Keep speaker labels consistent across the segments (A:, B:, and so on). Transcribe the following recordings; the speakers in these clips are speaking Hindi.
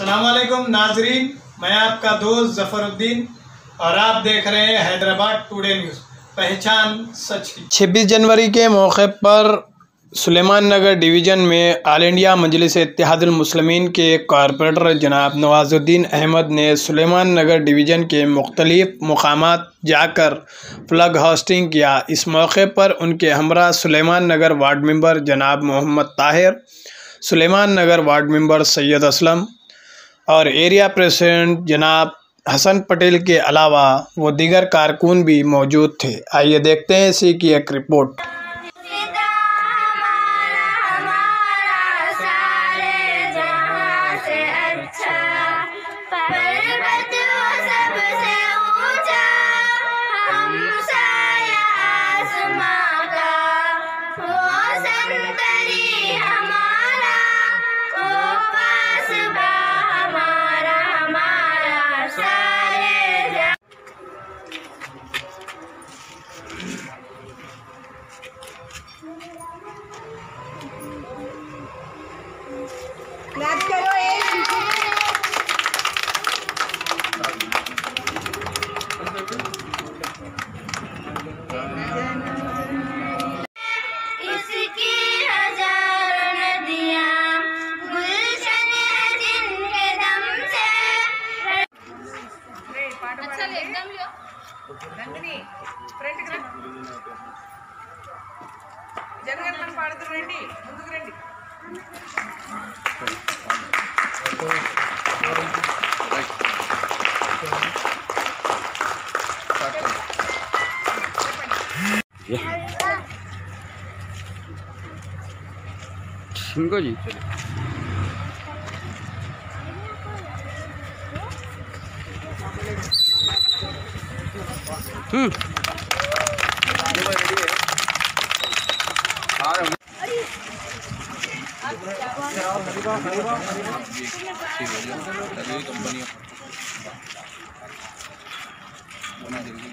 A: सलामकुम नाजरीन। मैं आपका दोस्त जफरुद्दीन और आप देख रहे हैं हैदराबाद टुडे न्यूज़। पहचान सच की।
B: छब्बीस जनवरी के मौके पर सुलेमान नगर डिवीज़न में आल इंडिया मजलिस इतिहादुलमसलमिन के कॉरपोरेटर जनाब नवाजुद्दीन अहमद ने सुलेमान नगर डिवीज़न के मुख्तलिफ़ मकाम जाकर फ्लग होस्टिंग किया। इस मौके पर उनके हमरा सुलेमान नगर वार्ड मेंबर जनाब मोहम्मद ताहिर, सुलेमान नगर वार्ड मेंबर सैयद असलम और एरिया प्रेसिडेंट जनाब हसन पटेल के अलावा वो दीगर कारकुन भी मौजूद थे। आइए देखते हैं इसी की एक रिपोर्ट।
C: एकदम लियो
D: నందిని ఫ్రంట్ రా జనగణమన పాడుతూ రండి ముందుకు రండి
E: 진 거지. 응. हम्म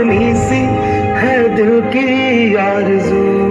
F: इतनी सी है दिल की आरज़ू।